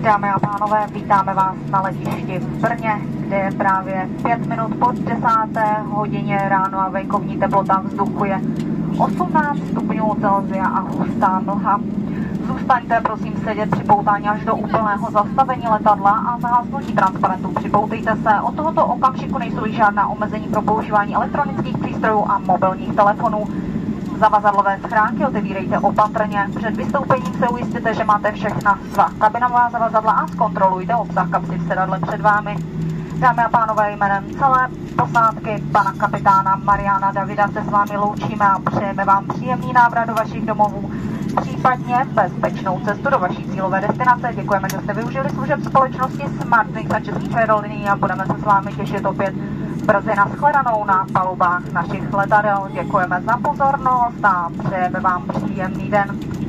Dámy a pánové, vítáme vás na letišti v Brně, kde je právě 5 minut po 10. hodině ráno a venkovní teplota vzduchu je 18 stupňů Celsia a hustá mlha. Zůstaňte prosím sedět při poutání až do úplného zastavení letadla a zahasnutí transparentu. Připoutejte se. Od tohoto okamžiku nejsou žádná omezení pro používání elektronických přístrojů a mobilních telefonů. Zavazadlové schránky otevírejte opatrně. Před vystoupením se ujistěte, že máte všechna svá kabinová zavazadla a zkontrolujte obsah kapsy v sedadle před vámi. Dámy a pánové, jménem celé posádky pana kapitána Mariana Davida se s vámi loučíme a přejeme vám příjemný návrat do vašich domovů, případně bezpečnou cestu do vaší cílové destinace. Děkujeme, že jste využili služeb společnosti Smartwings a Českých a budeme se s vámi těšit opět brzy nashledanou na palubách našich letadel. Děkujeme za pozornost a přejeme vám příjemný den.